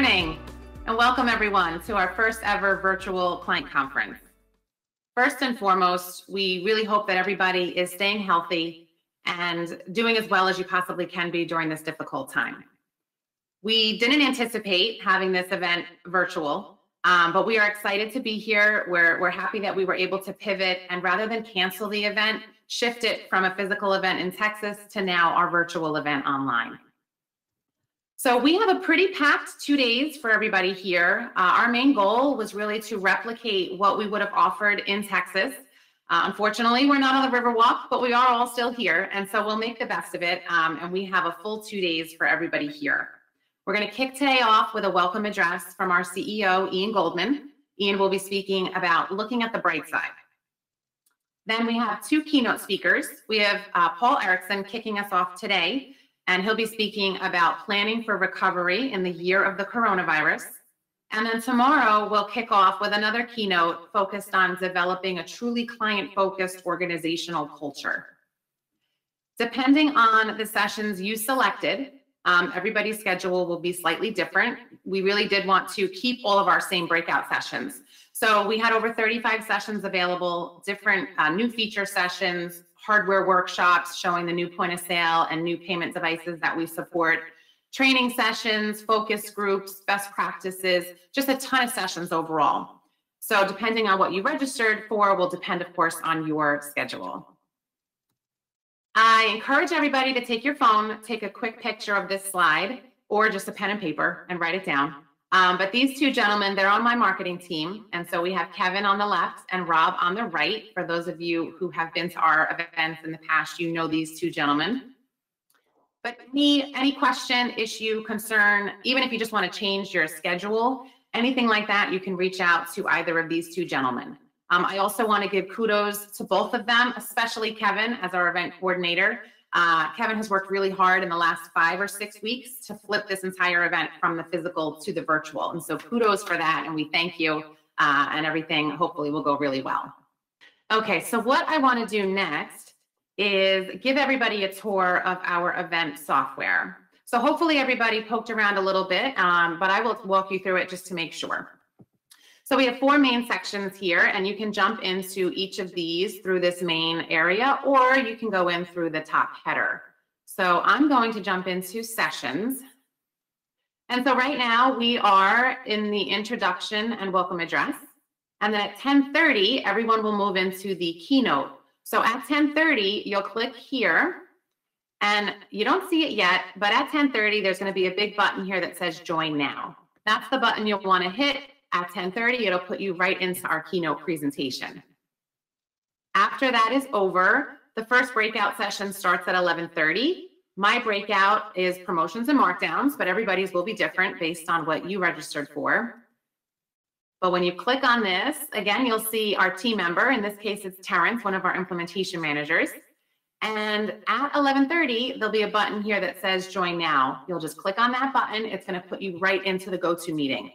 morning and welcome everyone to our first ever virtual client conference. First and foremost, we really hope that everybody is staying healthy and doing as well as you possibly can be during this difficult time. We didn't anticipate having this event virtual, um, but we are excited to be here. We're, we're happy that we were able to pivot and rather than cancel the event, shift it from a physical event in Texas to now our virtual event online. So we have a pretty packed two days for everybody here. Uh, our main goal was really to replicate what we would have offered in Texas. Uh, unfortunately, we're not on the Riverwalk, but we are all still here. And so we'll make the best of it. Um, and we have a full two days for everybody here. We're going to kick today off with a welcome address from our CEO, Ian Goldman. Ian will be speaking about looking at the bright side. Then we have two keynote speakers. We have uh, Paul Erickson kicking us off today and he'll be speaking about planning for recovery in the year of the coronavirus. And then tomorrow, we'll kick off with another keynote focused on developing a truly client focused organizational culture. Depending on the sessions you selected, um, everybody's schedule will be slightly different. We really did want to keep all of our same breakout sessions. So we had over 35 sessions available, different uh, new feature sessions, hardware workshops showing the new point of sale and new payment devices that we support, training sessions, focus groups, best practices, just a ton of sessions overall. So depending on what you registered for will depend, of course, on your schedule. I encourage everybody to take your phone, take a quick picture of this slide or just a pen and paper and write it down. Um, but these two gentlemen, they're on my marketing team. And so we have Kevin on the left and Rob on the right. For those of you who have been to our events in the past, you know these two gentlemen. But any, any question, issue, concern, even if you just want to change your schedule, anything like that, you can reach out to either of these two gentlemen. Um, I also want to give kudos to both of them, especially Kevin as our event coordinator. Uh, Kevin has worked really hard in the last five or six weeks to flip this entire event from the physical to the virtual. And so kudos for that. And we thank you uh, and everything hopefully will go really well. Okay, so what I want to do next is give everybody a tour of our event software. So hopefully everybody poked around a little bit, um, but I will walk you through it just to make sure. So we have four main sections here, and you can jump into each of these through this main area, or you can go in through the top header. So I'm going to jump into sessions. And so right now we are in the introduction and welcome address. And then at 1030, everyone will move into the keynote. So at 1030, you'll click here and you don't see it yet, but at 1030, there's gonna be a big button here that says join now. That's the button you'll wanna hit at 10.30, it'll put you right into our keynote presentation. After that is over, the first breakout session starts at 11.30. My breakout is promotions and markdowns, but everybody's will be different based on what you registered for. But when you click on this, again, you'll see our team member. In this case, it's Terrence, one of our implementation managers. And at 11:30, there'll be a button here that says join now. You'll just click on that button. It's going to put you right into the GoToMeeting.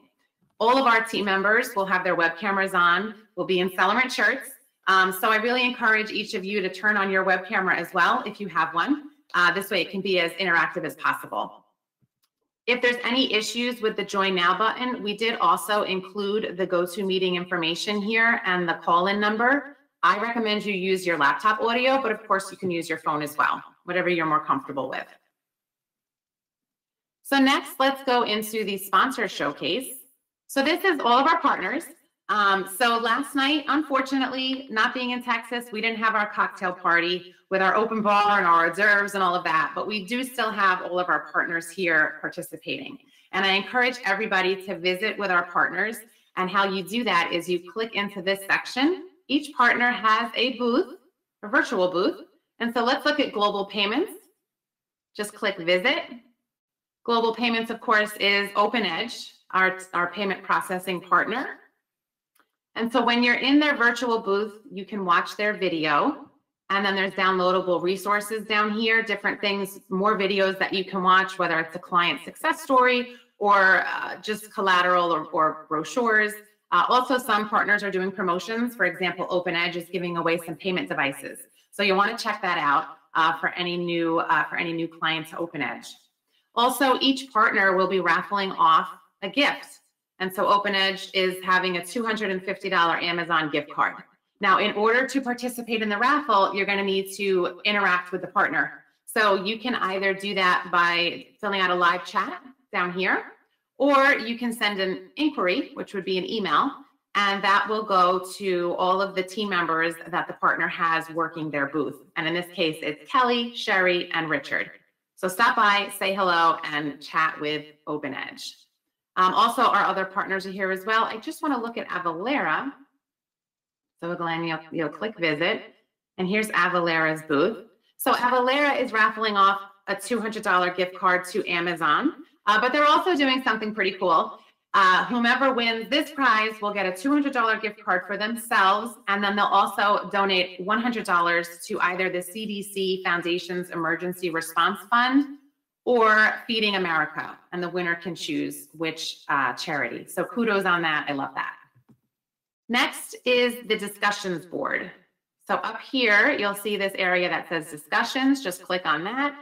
All of our team members will have their web cameras on, will be in Celerant shirts. Um, so I really encourage each of you to turn on your web camera as well if you have one. Uh, this way it can be as interactive as possible. If there's any issues with the join now button, we did also include the GoToMeeting information here and the call-in number. I recommend you use your laptop audio, but of course you can use your phone as well, whatever you're more comfortable with. So next, let's go into the sponsor showcase. So this is all of our partners. Um, so last night, unfortunately, not being in Texas, we didn't have our cocktail party with our open bar and our d'oeuvres and all of that, but we do still have all of our partners here participating. And I encourage everybody to visit with our partners. And how you do that is you click into this section. Each partner has a booth, a virtual booth. And so let's look at global payments. Just click visit. Global payments, of course, is OpenEdge our, our payment processing partner. And so when you're in their virtual booth, you can watch their video. And then there's downloadable resources down here, different things, more videos that you can watch, whether it's a client success story or uh, just collateral or, or brochures. Uh, also, some partners are doing promotions. For example, OpenEdge is giving away some payment devices. So you want to check that out uh, for any new uh, for any new clients to OpenEdge. Also, each partner will be raffling off a gift. And so OpenEdge is having a $250 Amazon gift card. Now, in order to participate in the raffle, you're going to need to interact with the partner. So you can either do that by filling out a live chat down here, or you can send an inquiry, which would be an email, and that will go to all of the team members that the partner has working their booth. And in this case, it's Kelly, Sherry, and Richard. So stop by, say hello, and chat with OpenEdge. Um, also, our other partners are here as well. I just want to look at Avalara. So Glenn, you'll, you'll click visit, and here's Avalara's booth. So Avalara is raffling off a $200 gift card to Amazon, uh, but they're also doing something pretty cool. Uh, whomever wins this prize will get a $200 gift card for themselves, and then they'll also donate $100 to either the CDC Foundation's Emergency Response Fund or Feeding America, and the winner can choose which uh, charity. So kudos on that. I love that. Next is the discussions board. So up here, you'll see this area that says discussions. Just click on that,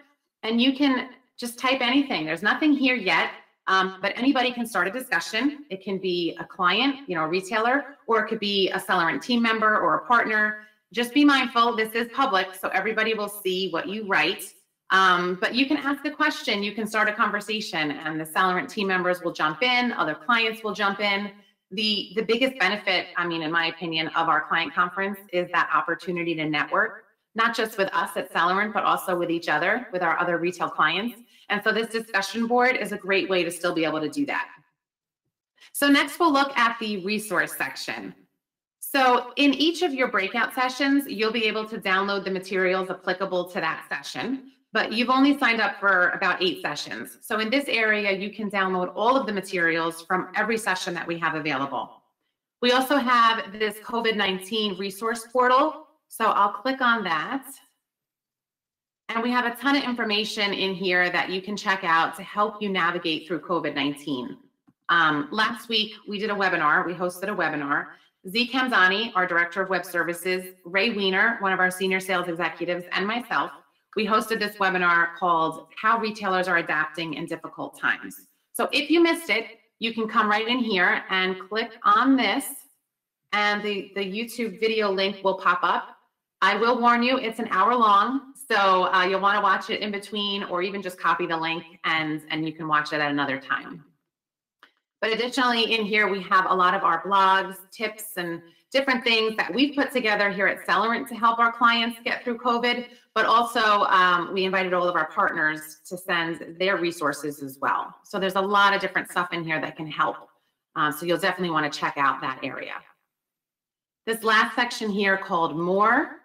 and you can just type anything. There's nothing here yet. Um, but anybody can start a discussion. It can be a client, you know, a retailer, or it could be a Celerant team member or a partner. Just be mindful, this is public, so everybody will see what you write. Um, but you can ask a question, you can start a conversation, and the Celerant team members will jump in, other clients will jump in. The, the biggest benefit, I mean, in my opinion, of our client conference is that opportunity to network, not just with us at Celerant, but also with each other, with our other retail clients. And so this discussion board is a great way to still be able to do that. So next we'll look at the resource section. So in each of your breakout sessions, you'll be able to download the materials applicable to that session, but you've only signed up for about eight sessions. So in this area, you can download all of the materials from every session that we have available. We also have this COVID-19 resource portal. So I'll click on that. And we have a ton of information in here that you can check out to help you navigate through COVID-19. Um, last week, we did a webinar. We hosted a webinar. Z Kamzani, our Director of Web Services, Ray Weiner, one of our senior sales executives, and myself, we hosted this webinar called How Retailers Are Adapting in Difficult Times. So if you missed it, you can come right in here and click on this and the, the YouTube video link will pop up. I will warn you, it's an hour long. So uh, you'll want to watch it in between or even just copy the link and, and you can watch it at another time. But additionally, in here, we have a lot of our blogs, tips, and different things that we've put together here at Celerant to help our clients get through COVID. But also, um, we invited all of our partners to send their resources as well. So there's a lot of different stuff in here that can help. Uh, so you'll definitely want to check out that area. This last section here called More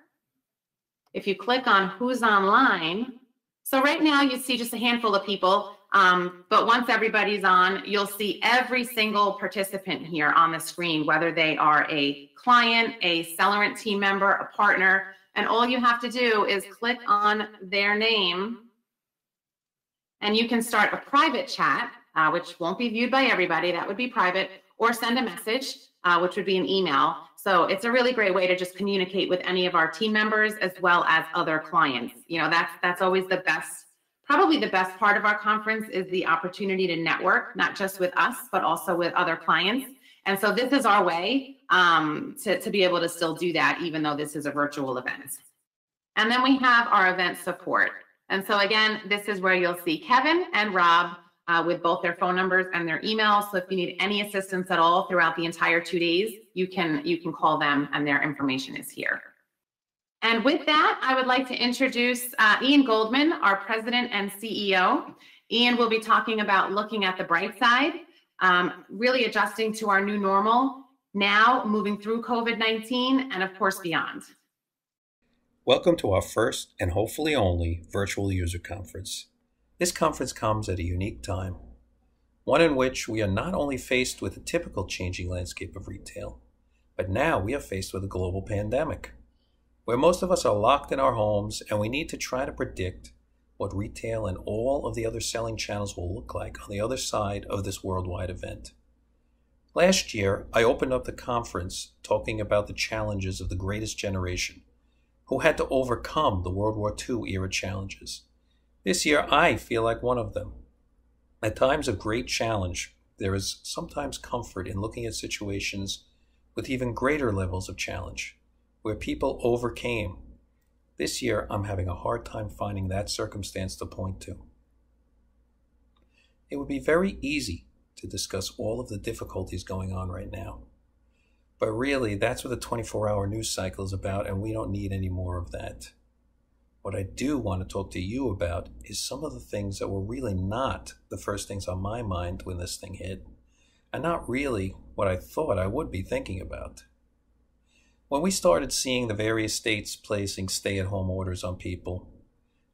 if you click on who's online, so right now you see just a handful of people, um, but once everybody's on, you'll see every single participant here on the screen, whether they are a client, a Celerant team member, a partner, and all you have to do is click on their name and you can start a private chat, uh, which won't be viewed by everybody, that would be private, or send a message, uh, which would be an email. So it's a really great way to just communicate with any of our team members as well as other clients. You know, that's that's always the best, probably the best part of our conference is the opportunity to network, not just with us, but also with other clients. And so this is our way um, to, to be able to still do that, even though this is a virtual event. And then we have our event support. And so again, this is where you'll see Kevin and Rob uh, with both their phone numbers and their emails. So if you need any assistance at all throughout the entire two days, you can you can call them and their information is here. And with that, I would like to introduce uh, Ian Goldman, our president and CEO. Ian will be talking about looking at the bright side, um, really adjusting to our new normal now, moving through COVID-19, and of course beyond. Welcome to our first and hopefully only virtual user conference. This conference comes at a unique time, one in which we are not only faced with a typical changing landscape of retail, but now we are faced with a global pandemic, where most of us are locked in our homes and we need to try to predict what retail and all of the other selling channels will look like on the other side of this worldwide event. Last year, I opened up the conference talking about the challenges of the greatest generation, who had to overcome the World War II era challenges this year, I feel like one of them. At times of great challenge, there is sometimes comfort in looking at situations with even greater levels of challenge, where people overcame. This year, I'm having a hard time finding that circumstance to point to. It would be very easy to discuss all of the difficulties going on right now. But really, that's what the 24 hour news cycle is about, and we don't need any more of that. What I do want to talk to you about is some of the things that were really not the first things on my mind when this thing hit, and not really what I thought I would be thinking about. When we started seeing the various states placing stay at home orders on people,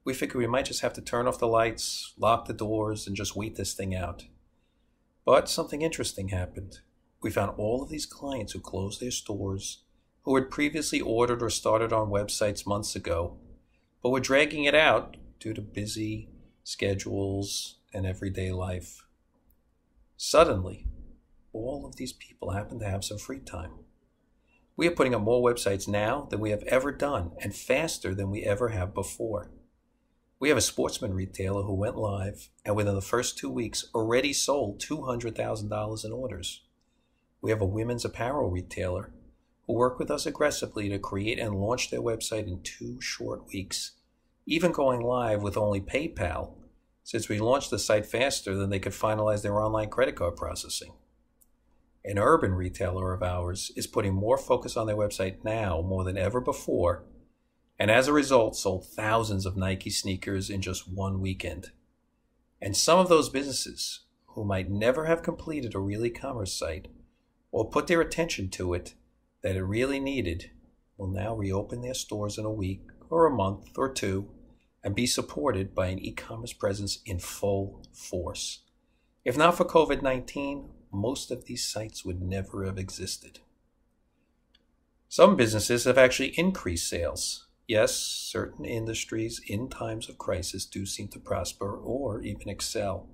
we figured we might just have to turn off the lights, lock the doors, and just wait this thing out. But something interesting happened. We found all of these clients who closed their stores, who had previously ordered or started on websites months ago, but were dragging it out due to busy schedules and everyday life. Suddenly, all of these people happened to have some free time. We are putting up more websites now than we have ever done and faster than we ever have before. We have a sportsman retailer who went live and within the first two weeks already sold $200,000 in orders. We have a women's apparel retailer who worked with us aggressively to create and launch their website in two short weeks, even going live with only PayPal, since we launched the site faster than they could finalize their online credit card processing. An urban retailer of ours is putting more focus on their website now more than ever before, and as a result, sold thousands of Nike sneakers in just one weekend. And some of those businesses, who might never have completed a real e commerce site or put their attention to it that it really needed, will now reopen their stores in a week or a month or two and be supported by an e commerce presence in full force. If not for COVID 19, most of these sites would never have existed. Some businesses have actually increased sales. Yes, certain industries in times of crisis do seem to prosper or even excel.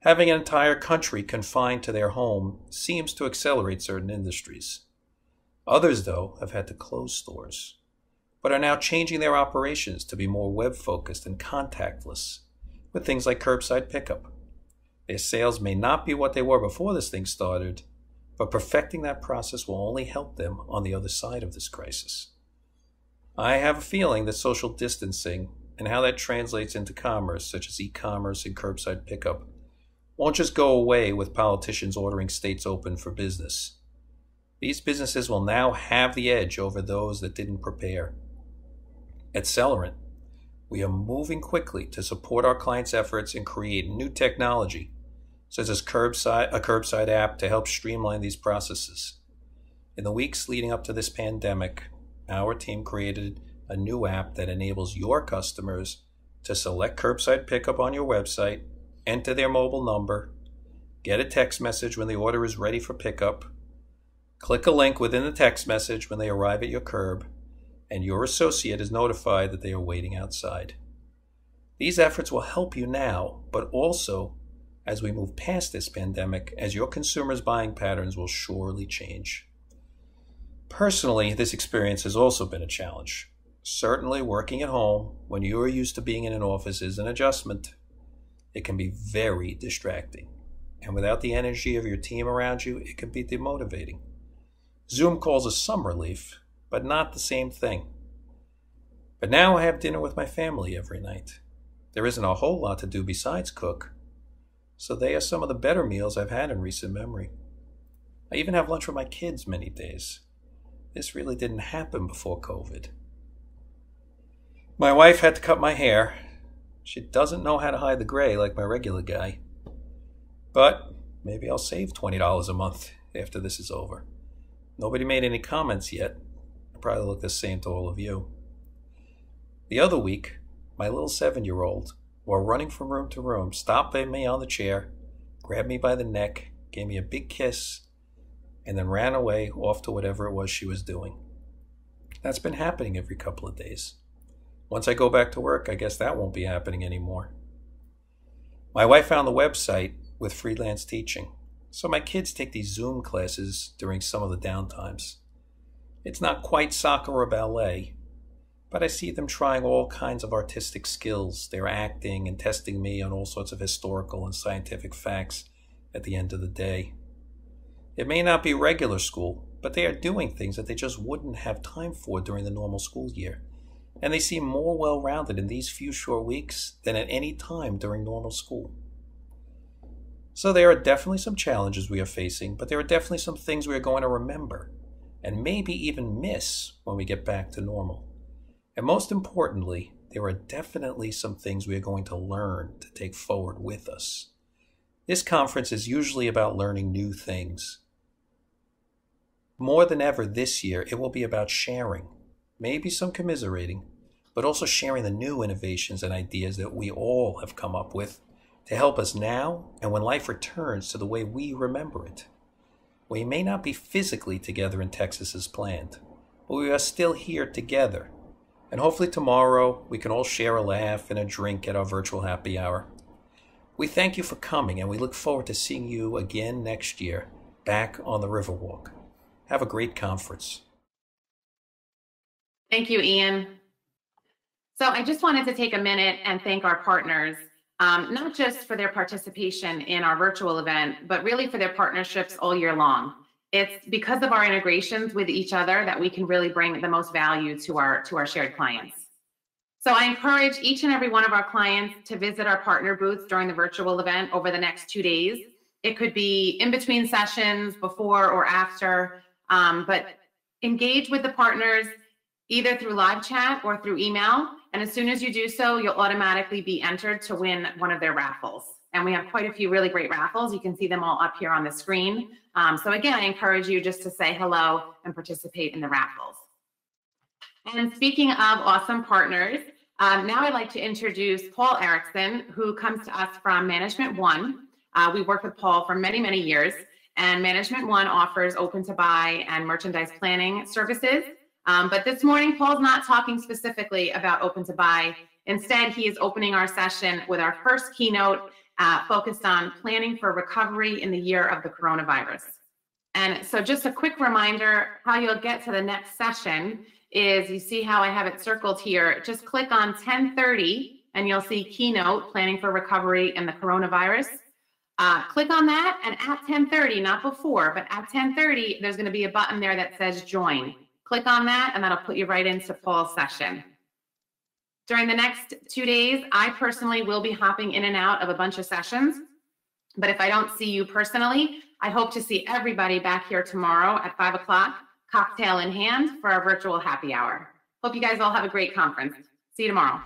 Having an entire country confined to their home seems to accelerate certain industries. Others, though, have had to close stores, but are now changing their operations to be more web focused and contactless, with things like curbside pickup. Their sales may not be what they were before this thing started, but perfecting that process will only help them on the other side of this crisis. I have a feeling that social distancing and how that translates into commerce, such as e commerce and curbside pickup, won't just go away with politicians ordering states open for business. These businesses will now have the edge over those that didn't prepare. At Celerant, we are moving quickly to support our clients' efforts and create new technology such as curbside, a curbside app to help streamline these processes. In the weeks leading up to this pandemic, our team created a new app that enables your customers to select curbside pickup on your website, enter their mobile number, get a text message when the order is ready for pickup, click a link within the text message when they arrive at your curb, and your associate is notified that they are waiting outside. These efforts will help you now, but also as we move past this pandemic, as your consumers' buying patterns will surely change. Personally, this experience has also been a challenge. Certainly, working at home when you are used to being in an office is an adjustment. It can be very distracting. And without the energy of your team around you, it can be demotivating. Zoom calls are some relief, but not the same thing. But now I have dinner with my family every night. There isn't a whole lot to do besides cook, so they are some of the better meals I've had in recent memory. I even have lunch with my kids many days. This really didn't happen before COVID. My wife had to cut my hair. She doesn't know how to hide the gray like my regular guy. But maybe I'll save $20 a month after this is over. Nobody made any comments yet. I probably look the same to all of you. The other week, my little seven year old while running from room to room, stopped me on the chair, grabbed me by the neck, gave me a big kiss, and then ran away off to whatever it was she was doing. That's been happening every couple of days. Once I go back to work, I guess that won't be happening anymore. My wife found the website with freelance teaching, so my kids take these Zoom classes during some of the downtimes. It's not quite soccer or ballet, but I see them trying all kinds of artistic skills. They're acting and testing me on all sorts of historical and scientific facts at the end of the day. It may not be regular school, but they are doing things that they just wouldn't have time for during the normal school year. And they seem more well rounded in these few short weeks than at any time during normal school. So there are definitely some challenges we are facing, but there are definitely some things we are going to remember and maybe even miss when we get back to normal. And most importantly, there are definitely some things we are going to learn to take forward with us. This conference is usually about learning new things. More than ever this year, it will be about sharing, maybe some commiserating, but also sharing the new innovations and ideas that we all have come up with to help us now and when life returns to the way we remember it. We may not be physically together in Texas as planned, but we are still here together. And hopefully tomorrow we can all share a laugh and a drink at our virtual happy hour. We thank you for coming and we look forward to seeing you again next year back on the Riverwalk. Have a great conference. Thank you, Ian. So I just wanted to take a minute and thank our partners um, not just for their participation in our virtual event, but really for their partnerships all year long. It's because of our integrations with each other that we can really bring the most value to our to our shared clients. So I encourage each and every one of our clients to visit our partner booths during the virtual event over the next two days. It could be in between sessions, before or after, um, but engage with the partners either through live chat or through email and as soon as you do so, you'll automatically be entered to win one of their raffles. And we have quite a few really great raffles. You can see them all up here on the screen. Um, so again, I encourage you just to say hello and participate in the raffles. And speaking of awesome partners, um, now I'd like to introduce Paul Erickson, who comes to us from Management One. Uh, we worked with Paul for many, many years, and Management One offers open to buy and merchandise planning services um, but this morning, Paul's not talking specifically about open to buy. Instead, he is opening our session with our first keynote uh, focused on planning for recovery in the year of the coronavirus. And so just a quick reminder, how you'll get to the next session is you see how I have it circled here. Just click on 1030 and you'll see keynote planning for recovery in the coronavirus. Uh, click on that and at 1030, not before, but at 1030, there's gonna be a button there that says join. Click on that and that'll put you right into Paul's session. During the next two days, I personally will be hopping in and out of a bunch of sessions. But if I don't see you personally, I hope to see everybody back here tomorrow at five o'clock, cocktail in hand for our virtual happy hour. Hope you guys all have a great conference. See you tomorrow.